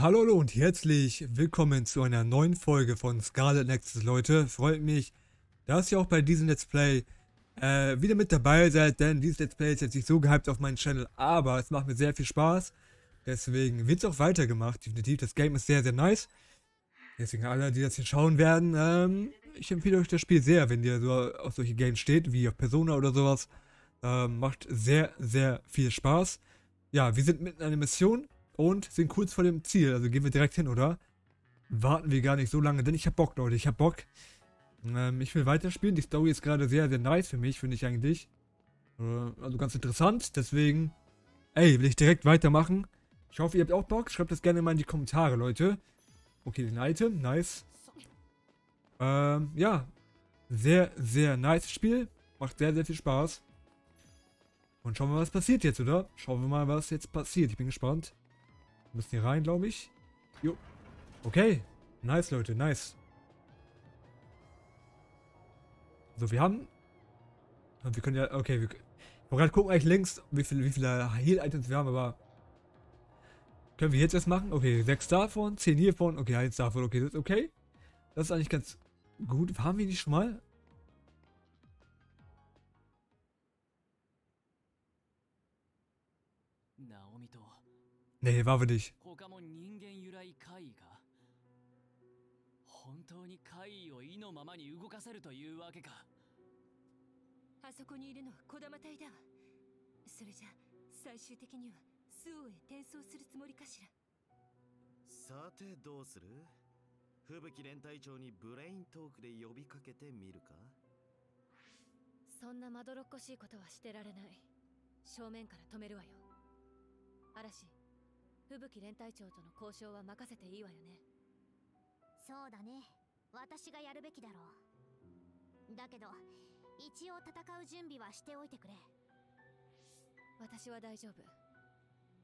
Hallo, und herzlich willkommen zu einer neuen Folge von Scarlet Nexus, Leute. Freut mich, dass ihr auch bei diesem Let's Play äh, wieder mit dabei seid, denn dieses Let's Play ist jetzt nicht so gehypt auf meinem Channel, aber es macht mir sehr viel Spaß. Deswegen wird es auch weitergemacht, definitiv. Das Game ist sehr, sehr nice. Deswegen alle, die das hier schauen werden, ähm, ich empfehle euch das Spiel sehr, wenn ihr so auf solche Games steht, wie auf Persona oder sowas. Ähm, macht sehr, sehr viel Spaß. Ja, wir sind mitten in einer Mission und sind kurz vor dem Ziel. Also gehen wir direkt hin, oder? Warten wir gar nicht so lange, denn ich hab Bock, Leute. Ich hab Bock. Ähm, ich will weiterspielen. Die Story ist gerade sehr, sehr nice für mich, finde ich eigentlich. Äh, also ganz interessant. Deswegen, ey, will ich direkt weitermachen. Ich hoffe, ihr habt auch Bock. Schreibt das gerne mal in die Kommentare, Leute. Okay, den Item, nice. Ähm, ja. Sehr, sehr nice Spiel. Macht sehr, sehr viel Spaß. Und schauen wir mal, was passiert jetzt, oder? Schauen wir mal, was jetzt passiert. Ich bin gespannt. Wir müssen hier rein, glaube ich. Jo. Okay. Nice, Leute. Nice. So, wir haben... Wir können ja... Okay, wir... Ich wollte gerade gucken eigentlich links, wie viele, wie viele Heal-Items wir haben, aber... Können wir jetzt erst machen? Okay, 6 davon, 10 hiervon. Okay, 1 davon. Okay, das ist okay. Das ist eigentlich ganz gut. Haben wir nicht schon mal? Nee, war wir nicht. 他も人間由来怪異が本当に怪異を意のままに動かせるというわけか。あそこにいるのは児玉隊だ。わそれじゃ最終的には周防へ転送するつもりかしら。さてどうする？吹雪連隊長にブレイントークで呼びかけてみるか？そんなまどろっこしいことはしてられない。正面から止めるわよ。嵐吹雪連隊長との交渉は任せていいわよね。そうだね。私がやるべきだろう。だけど一応戦う準備はしておいてくれ。私は大丈夫。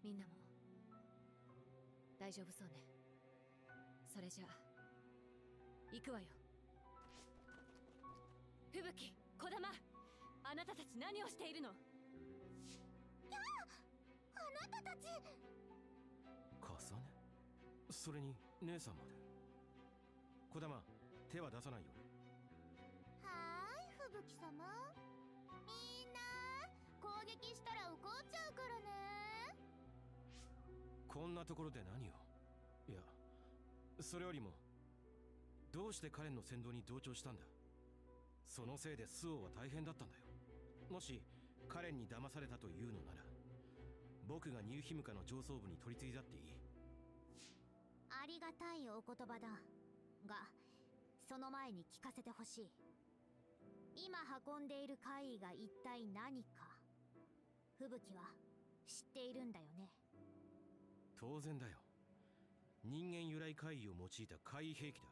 みんなも。大丈夫そうね。それじゃあ行くわよ。吹雪児玉あなたたち何をしているの？あなたたち重ね。それに姉さんまで。児玉手は出さないよ。はーい吹雪様。みんな攻撃したら怒っちゃうからね。こんなところで何を？いやそれよりもどうしてカレンの先導に同調したんだ？そのせいでスオは大変だったんだよ。もしカレンに騙されたというのなら僕がニューヒムカの上層部に取り継いだっていい。ありがたいお言葉だ。がその前に聞かせてほしい。今運んでいる怪異が一体何か。吹雪は知っているんだよね。当然だよ。人間由来怪異を用いた怪異兵器だ。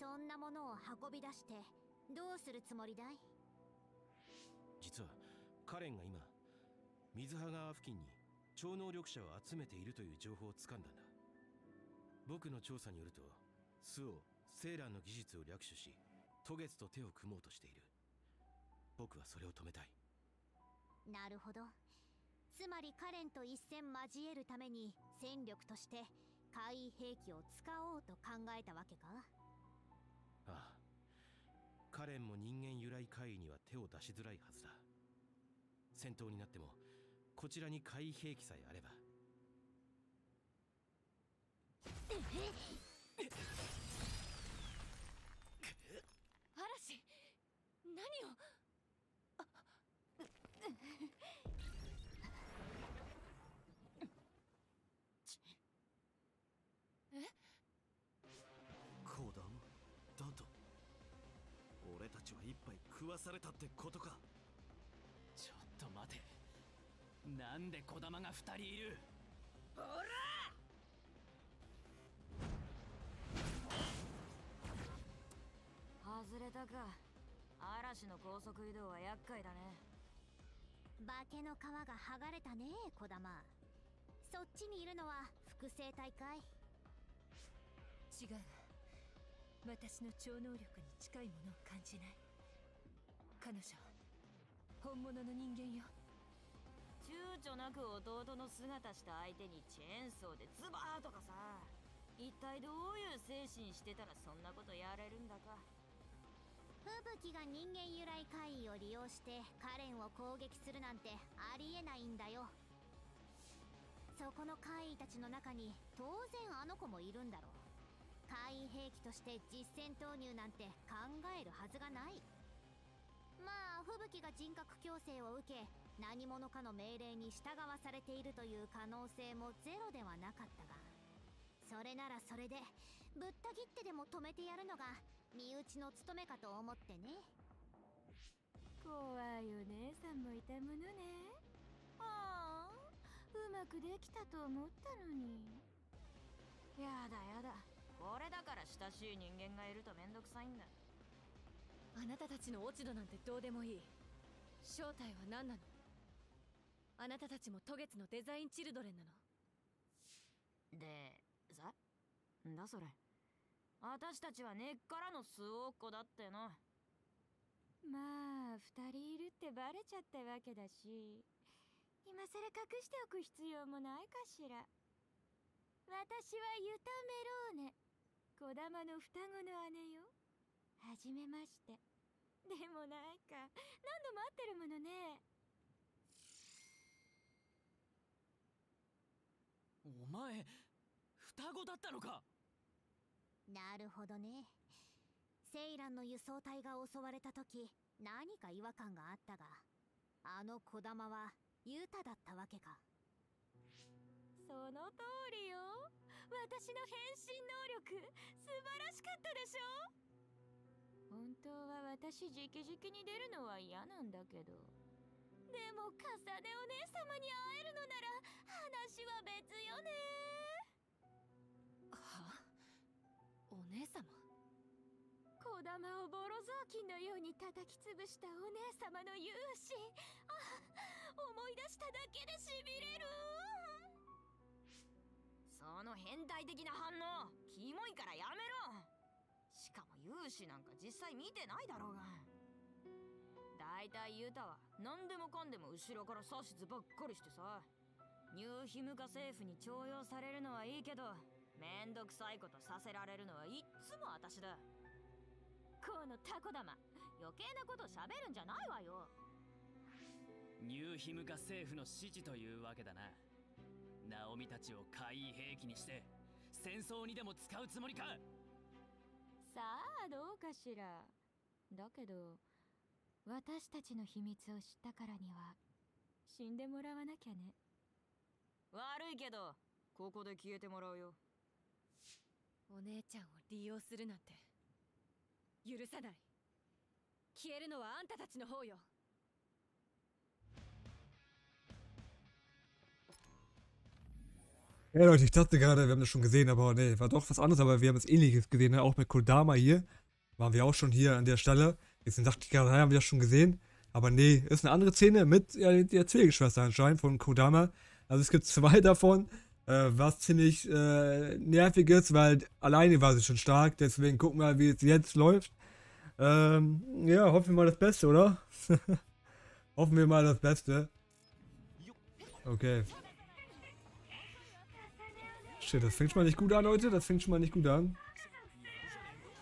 そんなものを運び出してどうするつもりだい？実はカレンが今水葉川付近に超能力者を集めているという情報をつかんだんだ僕の調査によるとスオセーラーの技術を略取し渡月と手を組もうとしている。僕はそれを止めたい。なるほど。つまりカレンと一戦交えるために戦力として怪異兵器を使おうと考えたわけか？ああ。カレンも人間由来怪異には手を出しづらいはずだ。戦闘になってもこちらに怪異兵器さえあれば嵐何を？コダムだと俺たちは一杯食わされたってことか。ちょっと待て。なんで児玉が2人いる？外れたか。嵐の高速移動は厄介だね。化けの皮が剥がれたね小玉。そっちにいるのは複製大会。違う。私の超能力に近いものを感じない。彼女本物の人間よ。躊躇なく弟の姿した相手にチェーンソーでズバーとかさ。一体どういう精神してたらそんなことやれるんだか吹雪が人間由来怪異を利用してカレンを攻撃するなんてありえないんだよ。そこの怪異たちの中に当然あの子もいるんだろう。怪異兵器として実戦投入なんて考えるはずがない。まあ吹雪が人格矯正を受け何者かの命令に従わされているという可能性もゼロではなかったが。それならそれでぶった切ってでも止めてやるのが身内の務めかと思ってね。怖いお姉さんもいたものね。ああうまくできたと思ったのに。やだやだ。これだから親しい人間がいるとめんどくさいんだ。あなたたちの落ち度なんてどうでもいい。正体は何なの？あなたたちも渡月のデザインチルドレンなの？でさんだそれ私たちは根っからのスオッコだっての。まあ二人いるってバレちゃったわけだし今更隠しておく必要もないかしら。私はユタメローネ小玉の双子の姉よ。はじめまして。でもないか何度も会ってるものね。お前双子だったのかなるほどね。セイランの輸送隊が襲われた時何か違和感があったがあの小玉はユタだったわけか。その通りよ。私の変身能力素晴らしかったでしょ。本当は私直々に出るのは嫌なんだけど。でもカサデお姉様に会えるのなら話は別よね。は？お姉様。小玉をボロ雑巾のように叩き潰したお姉様の勇姿。あ思い出しただけでしびれる。その変態的な反応キモいからやめろ。しかも勇姿なんか実際見てないだろうが。だいたいユタは何でもかんでも後ろから指図ばっかりしてさ。ニューヒムカ政府に徴用されるのはいいけど。めんどくさいことさせられるのはいっつも私だ。このタコ玉余計なこと喋るんじゃないわよ。ニューヒムカ政府の指示というわけだな。ナオミたちを怪異兵器にして戦争にでも使うつもりか。さあどうかしら。だけど私たちの秘密を知ったからには死んでもらわなきゃね。悪いけどここで消えてもらうよお姉ちゃんを利用するなんて許さない消えるのはあんたたちの方よ Ja, Leute, ich dachte gerade, wir haben das schon gesehen, aber nee, war doch was anderes, aber wir haben es ähnliches gesehen, ne? auch mit Kodama hier. Waren wir auch schon hier an der Stelle. Jetzt dachte ich gerade, haben wir das schon gesehen. Aber nee, ist eine andere Szene mit ja, der Zwillingsschwester anscheinend von Kodama. Also es gibt zwei davon, äh, was ziemlich äh, nervig ist, weil alleine war sie schon stark. Deswegen gucken wir mal, wie es jetzt läuft. Ähm, ja, hoffen wir mal das Beste, oder? hoffen wir mal das Beste. Okay. Shit, das fängt schon mal nicht gut an, Leute. Das fängt schon mal nicht gut an.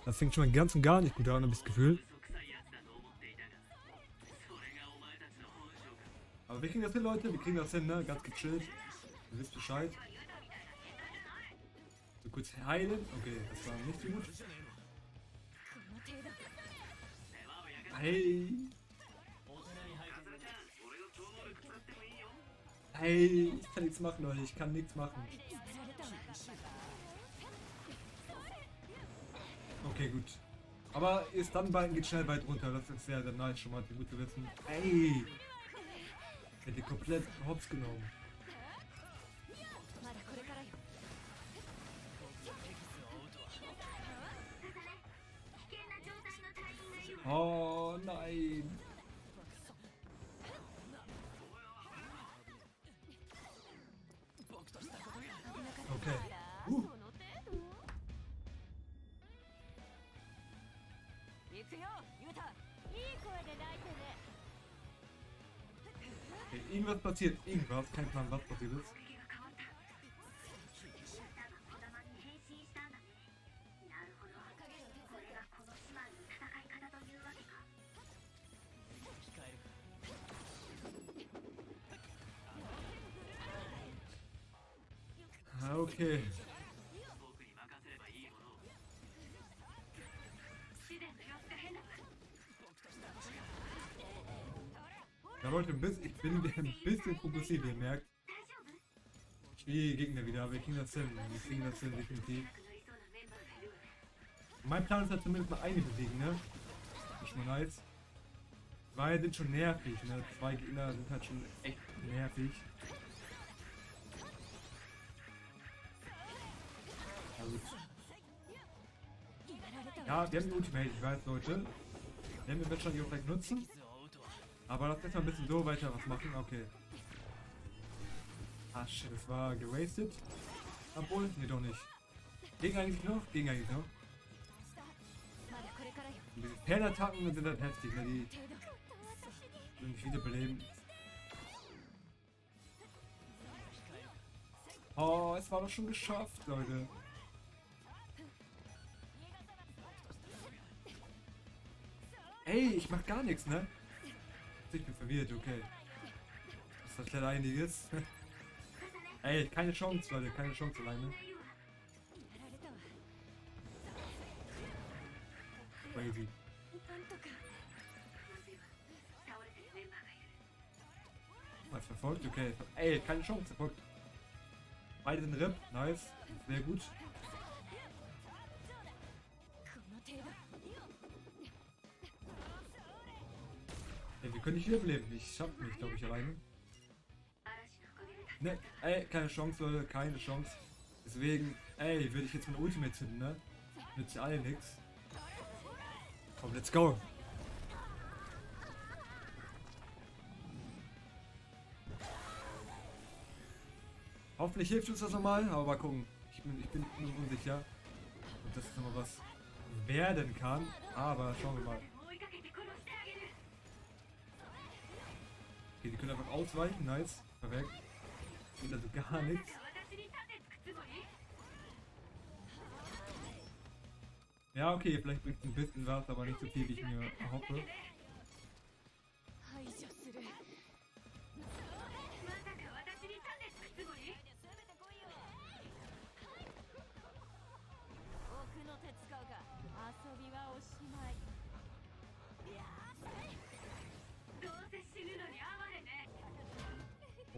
Das fängt schon mal ganz und gar nicht gut an, habe ich das Gefühl. Aber wir kriegen das hin, Leute. Wir kriegen das hin, ne? Ganz gechillt. Ihr wisst Bescheid. So kurz heilen. Okay, das war nicht gut. Hey. Hey, ich kann nichts machen, Leute. Ich kann nichts machen. Okay, gut. Aber ihr Stunnbalken geht schnell weit runter. Das ist sehr, sehr nice schon mal. Gut zu wissen. Ey! Hätte komplett hops genommen. Oh nein. Okay. Uh. Okay, irgendwas passiert. Irgendwas. Kein Plan, was passiert ist. Pixie bemerkt. Schwierige Gegner wieder, aber ich kriegen das hin. Wir kriegen das hin, definitiv. Mein Plan ist halt zumindest mal eine besiegen, ne? Nicht nur nice. Zwei sind schon nervig, ne? Zwei Gegner sind halt schon echt nervig. Also, ja, wir haben die Ultimate, ich weiß, Leute. Werden wir werden schon die auch gleich nutzen. Aber lass jetzt mal ein bisschen so weiter was machen, okay. Ah, shit, das war gewastet. Obwohl, nee, doch nicht. Ging eigentlich noch? Ging eigentlich noch. Und diese Fernattacken sind halt heftig, weil Die sind mich wiederbeleben. Oh, es war doch schon geschafft, Leute. Ey, ich mach gar nichts, ne? Ich bin verwirrt, okay. Das hat leider einiges. Ey, keine Chance, Leute, keine Chance alleine. Crazy. Was verfolgt? Okay. Ey, keine Chance, verfolgt. Beide sind RIP. Nice. Sehr gut. Ey, wir können nicht überleben. Ich schaff mich, glaube ich, alleine. Ne, ey, keine Chance, Leute, keine Chance. Deswegen, ey, würde ich jetzt mein Ultimate zünden, ne? Nützt ja alle nix. Komm, let's go. Hoffentlich hilft uns das nochmal, aber mal gucken. Ich bin, ich bin mir unsicher, ob das nochmal was werden kann. Aber schauen wir mal. Okay, die können einfach ausweichen, nice. Perfekt. Oder so also gar nichts. Ja, okay, vielleicht bringt es ein bisschen was, aber nicht so viel, wie ich mir hoffe.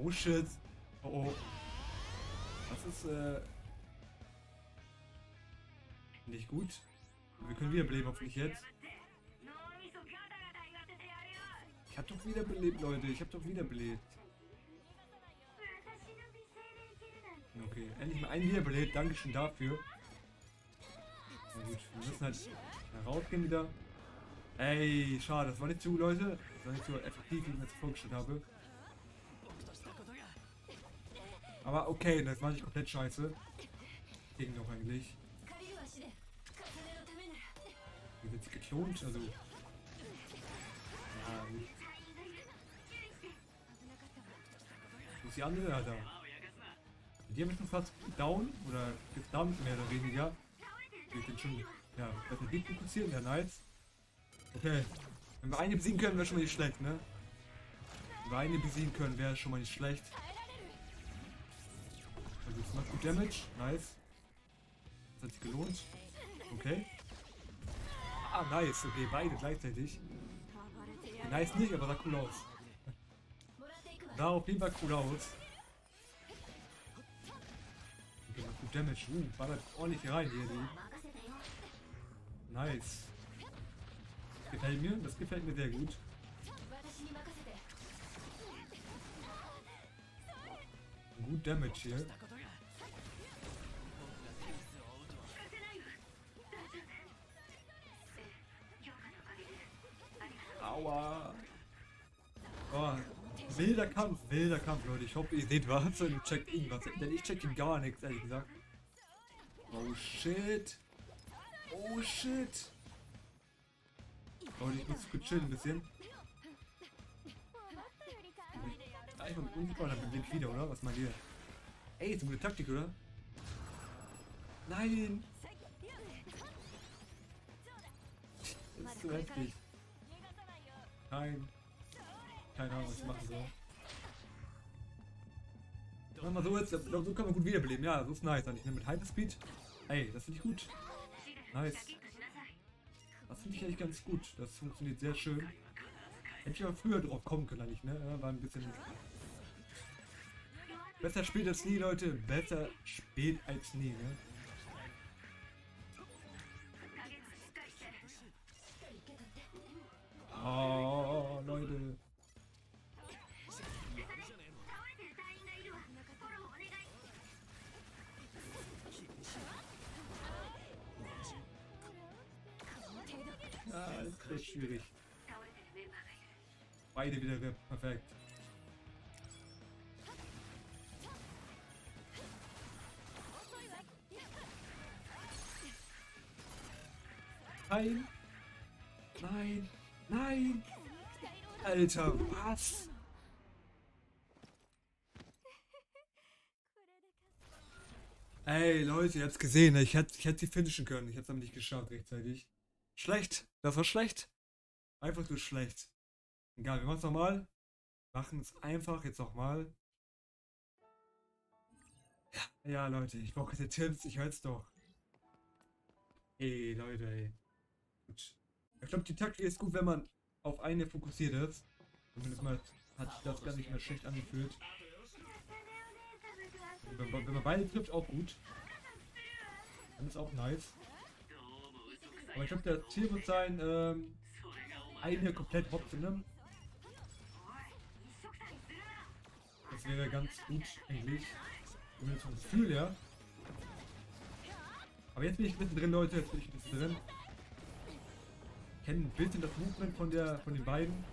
Oh shit! äh, nicht gut. Wir können wiederbeleben, hoffentlich jetzt. Ich hab doch wiederbelebt, Leute. Ich hab doch wiederbelebt. Okay, endlich mal einen wiederbelebt. Dankeschön dafür. Na gut, wir müssen halt herausgehen wieder. Ey, schade. Das war nicht zu, Leute. Das war nicht so effektiv, wie ich mir das vorgestellt habe. Aber okay, das war nicht komplett scheiße. Ging doch eigentlich. Die sind geklont, also. Ja, gut. Wo ist die andere da? da. Die haben mich schon fast down oder gedownt mehr oder weniger. Wir sind schon, ja, das hat nicht fokussiert, ja, nice. Okay. Wenn wir eine besiegen können, wäre schon mal nicht schlecht, ne? Wenn wir eine besiegen können, wäre schon mal nicht schlecht. Das macht gut damage. Nice. Das hat sich gelohnt. Okay. Ah, nice. Okay, beide gleichzeitig. Nice nicht, aber sah cool aus. sah auf jeden Fall cool aus. Okay, macht gut Damage. Uh, ballert ordentlich rein hier, die. Nice. Gefällt mir, das gefällt mir sehr gut. Gut Damage hier. Aua. Oh, wilder Kampf, wilder Kampf, Leute. Ich hoffe, ihr seht was und checkt irgendwas. Denn ich check ihm gar nichts, ehrlich gesagt. Oh shit. Oh shit. Leute, ich muss kurz chillen ein bisschen. Einfach mit unsichtbar, dann ich wieder, oder? Was meint ihr? Ey, ist eine gute Taktik, oder? Nein! Das ist zu heftig. Nein. Keine Ahnung, was ich machen soll. Mach mal so jetzt, so kann man gut wiederbeleben. Ja, so ist nice. Und ich nehme mit Hyperspeed. Ey, das finde ich gut. Nice. Das finde ich eigentlich ganz gut. Das funktioniert sehr schön. Hätte ich aber früher drauf kommen können, eigentlich, ne? War ein bisschen. Besser spät als nie, Leute. Besser spät als nie, ne? Oh, schwierig. Beide wieder perfekt. Nein! Nein! Nein! Alter, was? Ey, Leute, ihr habt's gesehen. Ne? Ich hätte ich sie finishen können. Ich hab's aber nicht geschafft rechtzeitig. Schlecht. Das war schlecht. Einfach nur schlecht. Egal, wir machen es nochmal. Machen es einfach jetzt nochmal. Ja, ja, Leute, ich brauche keine Tipps, ich hör's doch. Ey, Leute, ey. Gut. Ich glaube, die Taktik ist gut, wenn man auf eine fokussiert ist. Zumindest mal hat sich das gar nicht mehr schlecht angefühlt. Wenn man, wenn man beide trifft, auch gut. Dann ist auch nice. Aber ich glaube, das Ziel wird sein, ähm, eine komplett hopp zu nehmen. Das wäre ganz gut, eigentlich. Zumindest vom Gefühl her. Aber jetzt bin ich mittendrin, Leute. Jetzt bin ich ein bisschen drin. Ich kenne ein bisschen das Movement von, der, von den beiden.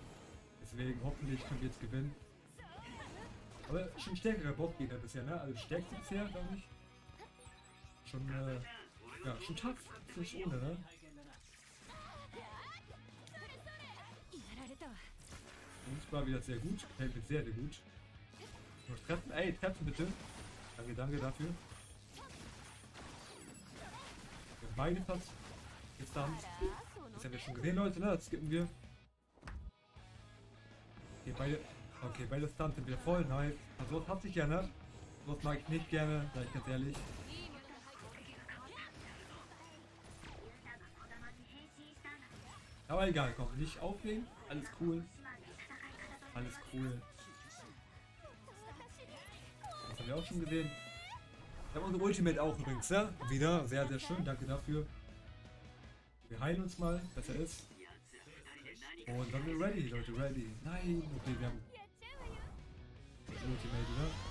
Deswegen hoffentlich können wir jetzt gewinnen. Aber schon stärkerer Bossgegner bisher, ne? Also stärkste bisher, glaube ich. Schon, äh, ja, schon tough. Ist nicht ohne, ne? Dieses Mal wieder sehr gut. Hält mich sehr, sehr gut. Noch treffen. Ey, treffen bitte. Danke, danke dafür. Wir haben beide Platz. Jetzt Das haben wir schon gesehen, Leute, ne? Das skippen wir. Okay, beide. Okay, beide Stunts sind wieder voll. Nein. Also, sowas hat sich gerne. Sowas mag ich nicht gerne, sag ich ganz ehrlich. Aber egal, komm, nicht auflegen. Alles cool. Alles cool. Das haben wir auch schon gesehen. Wir haben unsere Ultimate auch übrigens, ja? Wieder. Sehr, sehr schön. Danke dafür. Wir heilen uns mal, besser ist. Und dann sind wir ready, Leute, ready. Nein, okay, wir haben Ultimate, oder?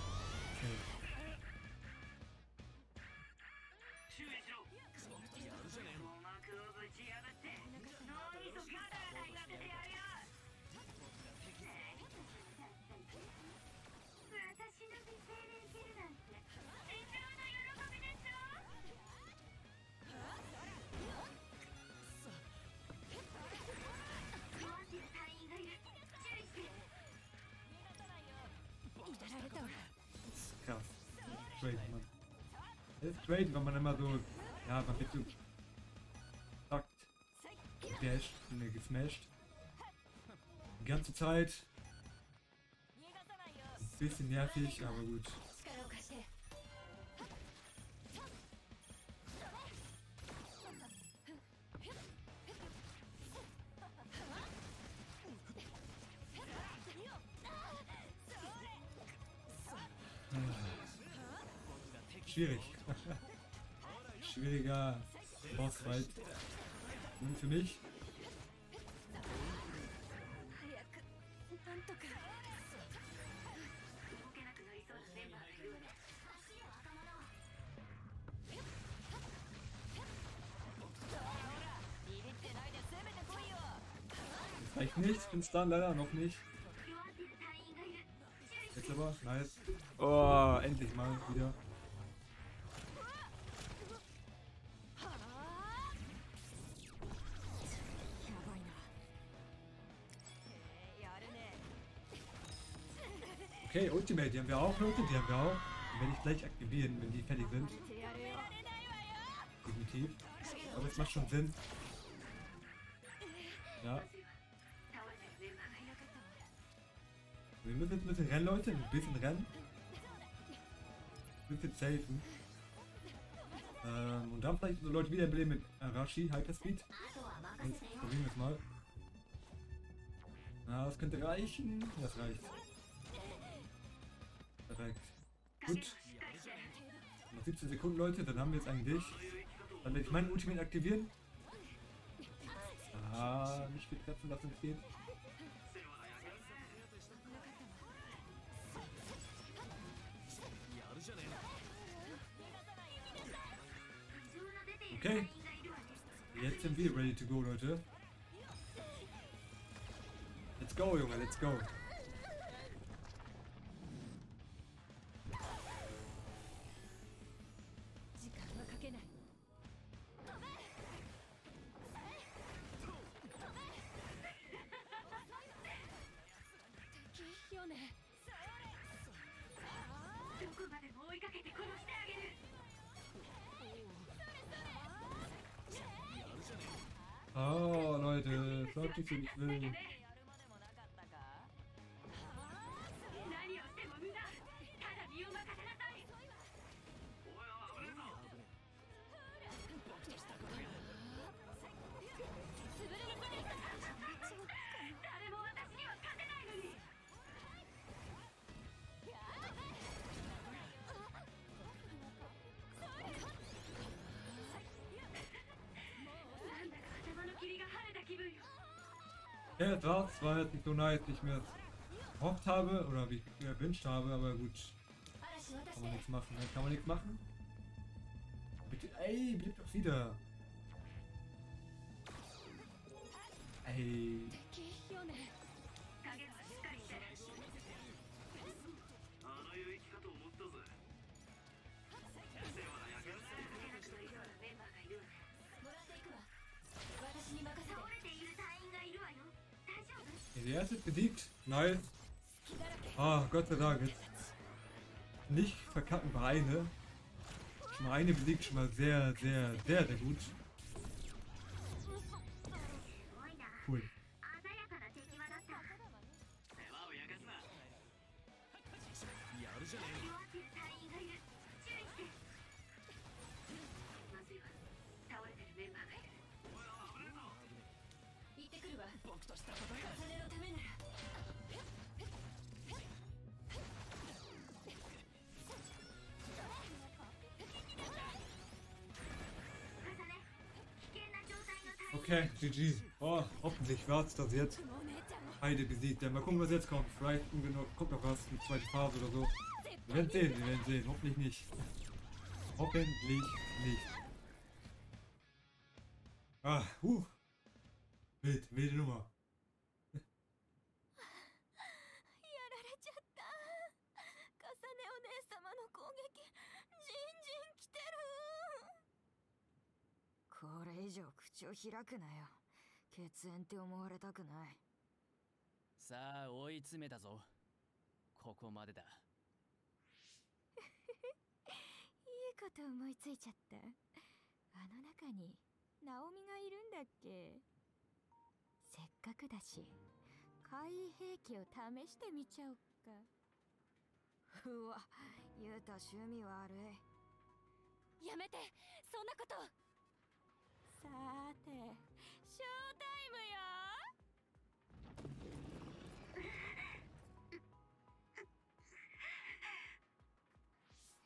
Great, wenn man immer so, ja, man wird so sagt, gedasht, ne, gesmashed. Die ganze Zeit. Ein bisschen nervig, aber gut. nicht. Vielleicht nicht, ich bin Stun leider noch nicht. Jetzt aber, nice. Oh, endlich mal wieder. Ultimate, die haben wir auch, Leute, die haben wir auch. Die werde ich gleich aktivieren, wenn die fertig sind. Definitiv. Aber es macht schon Sinn. Ja. Wir müssen jetzt ein bisschen rennen, Leute. Ein bisschen rennen. Ein bisschen safen. Ähm, und dann vielleicht so Leute wiederbeleben mit Arashi, Hyperspeed. Und probieren wir es mal. Ja, das könnte reichen. Das reicht. Perfekt. Gut. Noch 17 Sekunden, Leute, dann haben wir jetzt eigentlich. Dann werde ich meinen Ultimate aktivieren. Ah, nicht betreffen lassen es geht. Okay. Jetzt sind wir ready to go, Leute. Let's go, Junge, let's go. definitivamente Das war jetzt nicht so nice, wie ich mir das gehofft habe oder wie ich mir erwünscht habe, aber gut. Kann man nichts machen, ne? Kann man nichts machen? Bitte, ey, bleib doch wieder. Ey. Erste besiegt. Nice. Ah, Gott sei Dank. Jetzt nicht verkacken bei eine. Schon mal eine besiegt, schon mal sehr, sehr, sehr, sehr gut. GG. Oh, hoffentlich war's das jetzt. Heide besiegt. Ja, mal gucken, was jetzt kommt. Vielleicht ungenau, kommt noch was, eine zweite Phase oder so. Wir werden sehen, wir werden sehen. Hoffentlich nicht. Hoffentlich nicht. Ah, huh. Wild, wilde Nummer. 口を開くなよ。血縁って思われたくない。さあ追い詰めたぞ。ここまでだ。いいこと思いついちゃった。あの中にナオミがいるんだっけ？せっかくだし怪異兵器を試してみちゃおっか。うわユータ趣味悪い。やめて！そんなことさーてショータイムよ。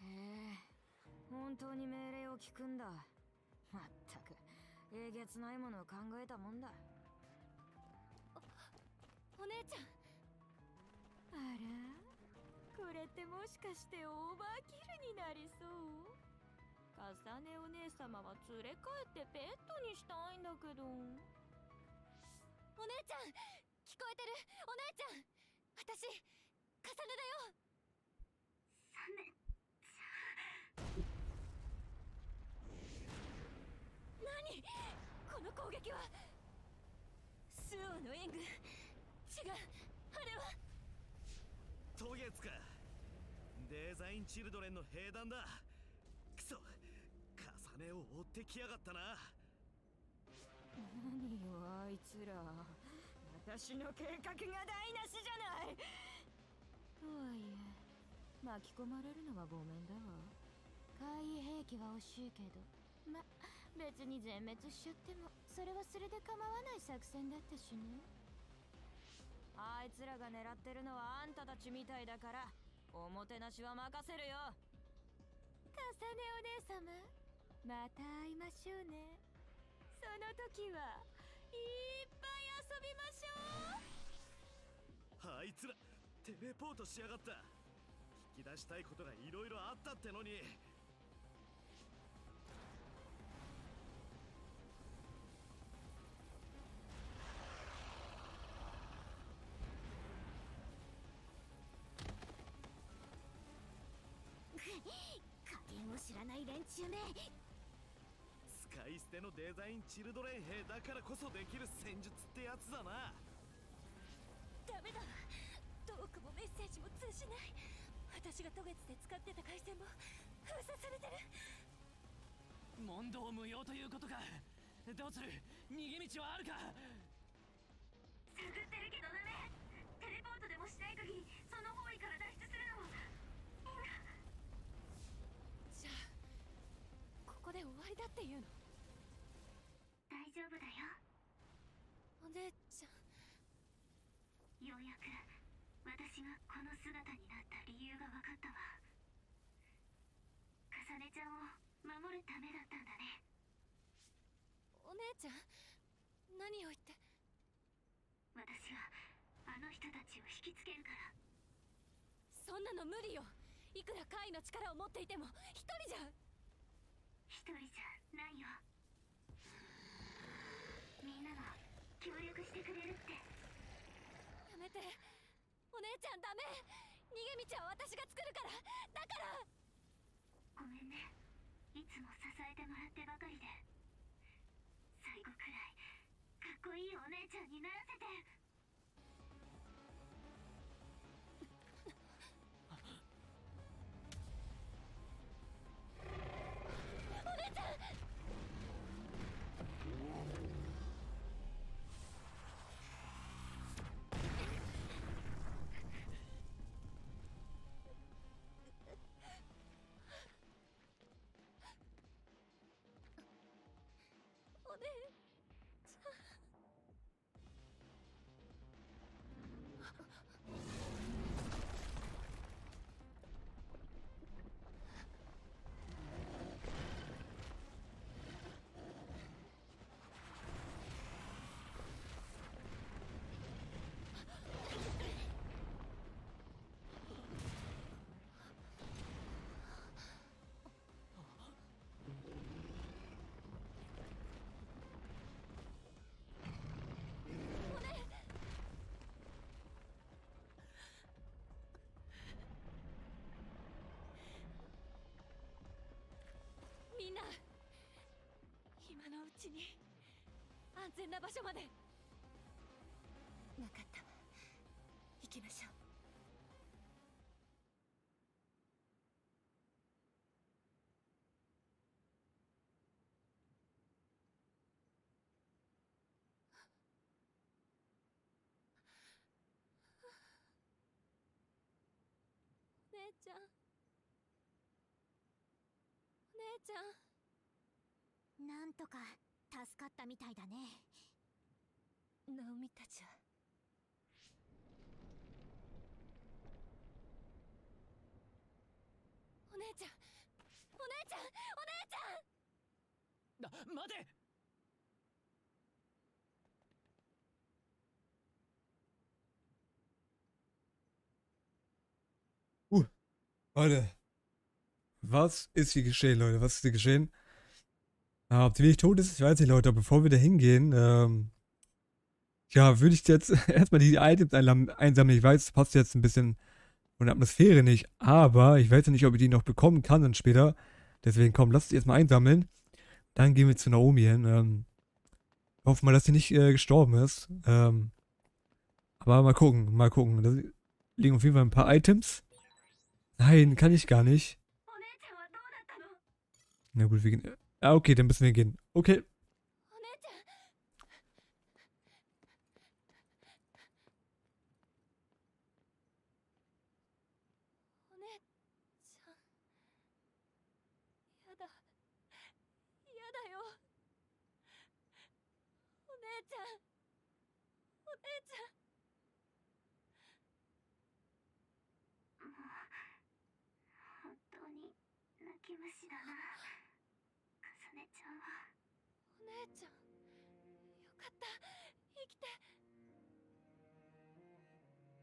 へ え本当に命令を聞くんだ。まったくえげつないものを考えたもんだ。お姉ちゃん。あらこれってもしかしてオーバーキルになりそう？カサネお姉様は連れ帰ってペットにしたいんだけど。お姉ちゃん聞こえてる。お姉ちゃん私カサネだよ。サメ何？この攻撃は？スオーの援軍。違うあれは？渡月かデザインチルドレンの兵団だ重ねを追ってきやがったな。何よあいつら。私の計画が台無しじゃない。とはいえ巻き込まれるのはごめんだわ。怪異兵器が欲しいけど。ま別に全滅しちゃってもそれはそれで構わない作戦だったしね。あいつらが狙ってるのはあんたたちみたいだからおもてなしは任せるよ。かさねお姉様また会いましょうね。その時はいっぱい遊びましょう。あいつらテレポートしやがった。引き出したいことがいろいろあったってのに。加減を知らない連中め。使い捨てのデザインチルドレン兵だからこそできる戦術ってやつだな。ダメだ。トークもメッセージも通じない。私が渡月で使ってた回線も封鎖されてる。問答無用ということか。どうする？逃げ道はあるか？探ってるけどダメ。テレポートでもしない限りその方位から脱出するのも。じゃあここで終わりだっていうの？大丈夫だよ。お姉ちゃん。ようやく私がこの姿になった理由が分かったわ。かさねちゃんを守るためだったんだね。お姉ちゃん何を言って？私はあの人たちを引きつけるから。そんなの無理よ。いくら怪異の力を持っていても一人じゃ。一人じゃないよみんなが協力してくれるってって。お姉ちゃんダメ。逃げ道は私が作るから。だから。ごめんね。いつも支えてもらってばかりで。最後くらいかっこいいお姉ちゃんにならせて。 꺼내. 全な場所まで。分かった。わ行きましょう。姉ちゃん。姉ちゃん。なんとか助かったみたいだねナオミたちはお姉ちゃんお姉ちゃんお姉ちゃんあ待て Uh. Leute. Was ist hier geschehen, Leute? Was ist hier geschehen? Ja, ob sie wirklich tot ist, ich weiß nicht, Leute. Bevor wir da hingehen, ähm, ja, würde ich jetzt erstmal die Items einsammeln. Ich weiß, es passt jetzt ein bisschen von der Atmosphäre nicht, aber ich weiß ja nicht, ob ich die noch bekommen kann dann später. Deswegen komm, lass es erstmal einsammeln. Dann gehen wir zu Naomi hin. Ähm, hoffe mal, dass sie nicht äh, gestorben ist. Ähm, aber mal gucken, mal gucken. Da liegen auf jeden Fall ein paar Items. Nein, kann ich gar nicht. Na gut, wir gehen äh, Ah, okay, dann müssen wir gehen. Okay. ちゃん。よかった。生きて。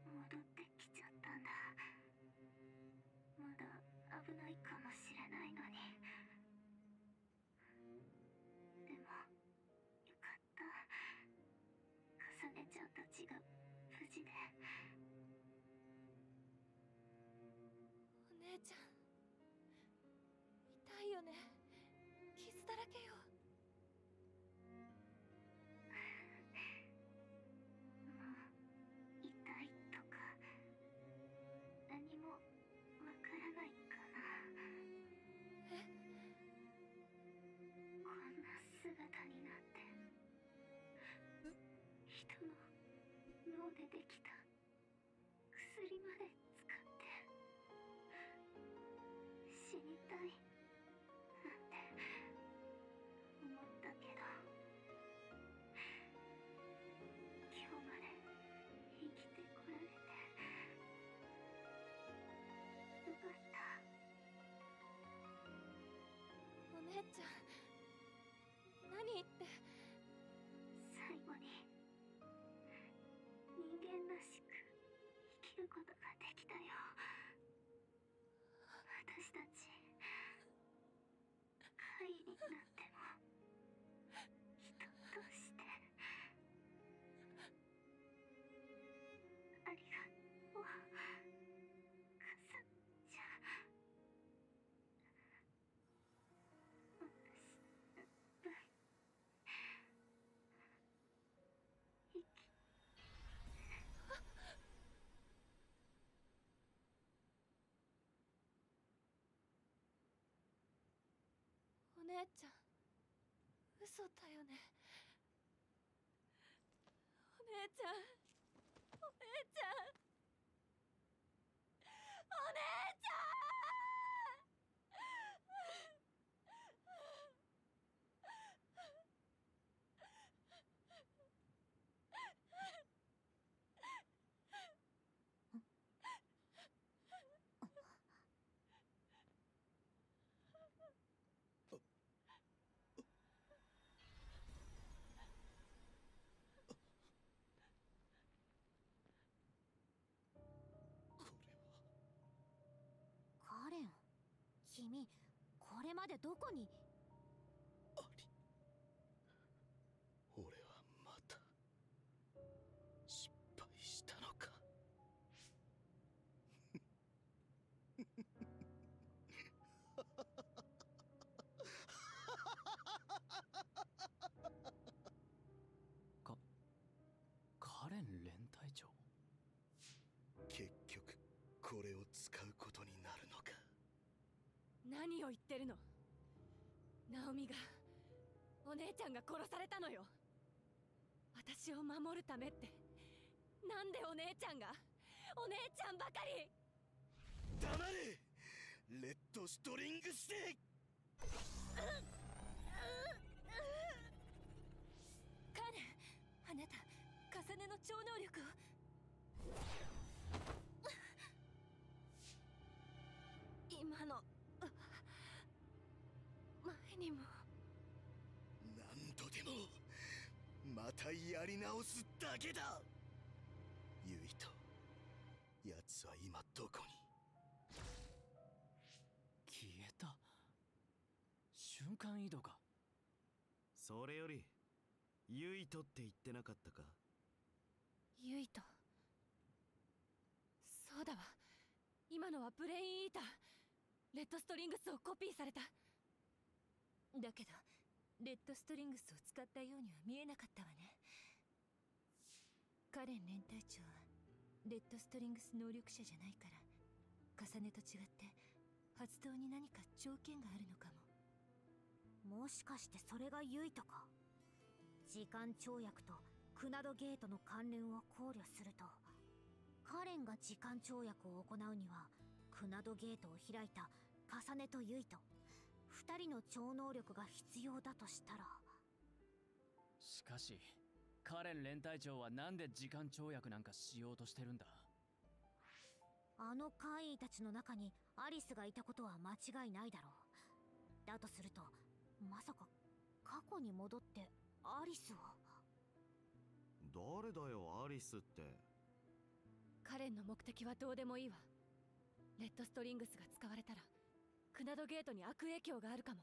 戻ってきちゃったんだ。まだ危ないかもしれないのに。でもよかった。かさねちゃんたちが無事で。お姉ちゃん。痛いよね。出てきた。ことができたよ。私たち。姉ちゃん。嘘だよね。お姉ちゃん。お姉ちゃんお姉ちゃカレン君これまでどこに姉ちゃんが殺されたのよ。私を守るためって。なんでお姉ちゃんが？お姉ちゃんばかり！黙れ！レッドストリングステイカレンあなた重ねの超能力をまたやり直すだけだ。ユイと奴は今どこに？消えた。瞬間移動か。それよりユイとって言ってなかったか？ユイとそうだわ。今のはブレインイーター。レッドストリングスをコピーされた。だけどレッドストリングスを使ったようには見えなかったわね。カレン連隊長はレッドストリングス能力者じゃないから重ねと違って発動に何か条件があるのかも。もしかしてそれがユイとか？時間跳躍とクナドゲートの関連を考慮するとカレンが時間跳躍を行うにはクナドゲートを開いた重ねとユイと2人の超能力が必要だとしたら。しかしカレン連隊長はなんで時間跳躍なんかしようとしてるんだ？あの怪異たちの中にアリスがいたことは間違いないだろう。だとするとまさか過去に戻ってアリスを？誰だよアリスって？カレンの目的はどうでもいいわ。レッドストリングスが使われたら。クナドゲートに悪影響があるかも。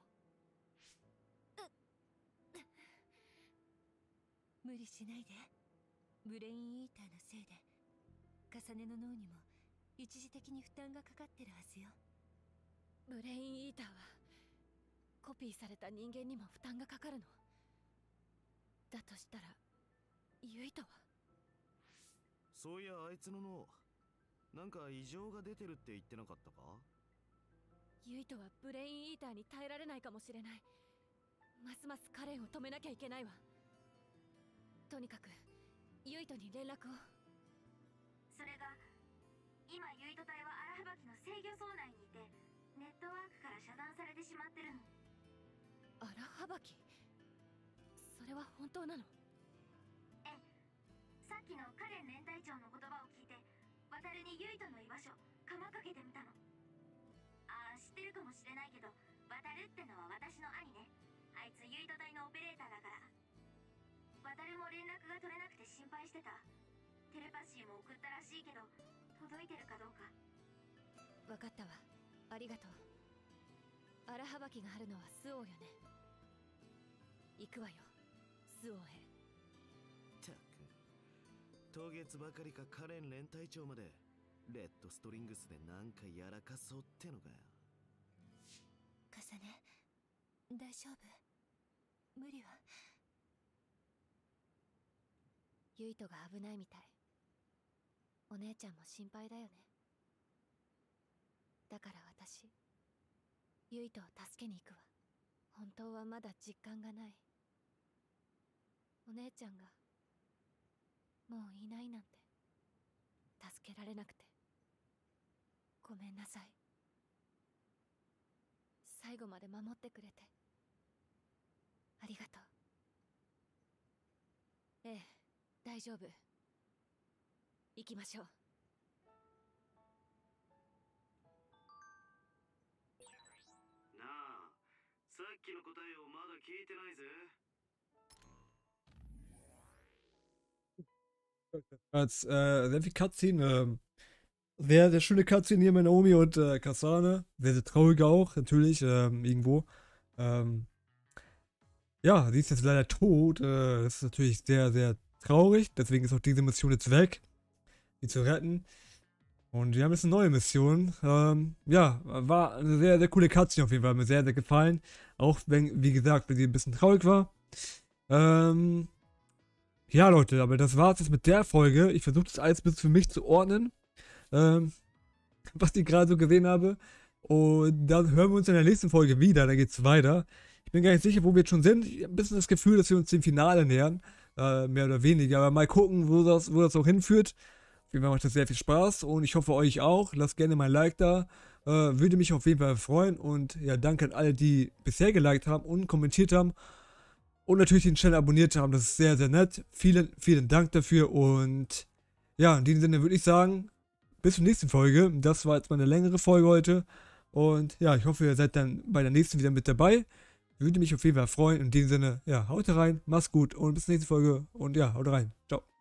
無理しないで。ブレインイーターのせいで重ねの脳にも一時的に負担がかかってるはずよ。ブレインイーターはコピーされた人間にも負担がかかるの。だとしたらユイとは？そういやあいつの脳なんか異常が出てるって言ってなかったか？ユイとはブレインイーターに耐えられないかもしれない。ますますカレンを止めなきゃいけないわ。とにかくユイトに連絡を。それが今ユイト隊は荒はばきの制御層内にいてネットワークから遮断されてしまってるの。荒はばきそれは本当なの？ええ。さっきのカレン連隊長の言葉を聞いて渡るにユイトの居場所かまかけてみたのってるかもしれないけど渡るってのは私の兄ね。あいつユイト隊のオペレーターだから。渡るも連絡が取れなくて心配してた。テレパシーも送ったらしいけど届いてるかどうか。分かったわ。ありがとう。荒はばきがあるのはスオーよね。行くわよ。スオーへたく。当月ばかりかカレン連隊長までレッドストリングスでなんかやらかそうってのかよ重ね。大丈夫。無理は。ユイトが危ないみたい。お姉ちゃんも心配だよね。だから私ユイトを助けに行くわ。本当はまだ実感がない。お姉ちゃんがもういないなんて。助けられなくて。ごめんなさい。最後まで守ってくれて。ありがとう。ええ大丈夫。行きましょう。なあさっきの答えをまだ聞いてないぜ。Als äh, viel Cutscene, ähm, sehr, sehr schöne Cutscene hier mit Naomi und äh, Kasane. Sehr, sehr traurig auch, natürlich, ähm, irgendwo. Ähm, ja, sie ist jetzt leider tot. Äh, das ist natürlich sehr, sehr traurig. Deswegen ist auch diese Mission jetzt weg, die zu retten. Und wir haben jetzt eine neue Mission. Ähm, ja, war eine sehr, sehr coole Cutscene auf jeden Fall. Mir sehr, sehr gefallen. Auch wenn, wie gesagt, wenn sie ein bisschen traurig war. Ähm, ja, Leute, aber das war's jetzt mit der Folge. Ich versuche das alles bis für mich zu ordnen, ähm, was ich gerade so gesehen habe. Und dann hören wir uns in der nächsten Folge wieder. Da geht's weiter. Ich bin gar nicht sicher, wo wir jetzt schon sind. Ich habe ein bisschen das Gefühl, dass wir uns dem Finale nähern. Äh, mehr oder weniger. Aber mal gucken, wo das, wo das auch hinführt. Fall macht das sehr viel Spaß und ich hoffe euch auch. Lasst gerne mal ein Like da. Äh, würde mich auf jeden Fall freuen. Und ja, danke an alle, die bisher geliked haben und kommentiert haben. Und natürlich den Channel abonniert haben. Das ist sehr, sehr nett. Vielen, vielen Dank dafür. Und ja, in diesem Sinne würde ich sagen, bis zur nächsten Folge. Das war jetzt mal eine längere Folge heute. Und ja, ich hoffe, ihr seid dann bei der nächsten wieder mit dabei. Würde mich auf jeden Fall freuen. In diesem Sinne, ja, haut rein, macht's gut und bis zur nächsten Folge. Und ja, haut rein. Ciao.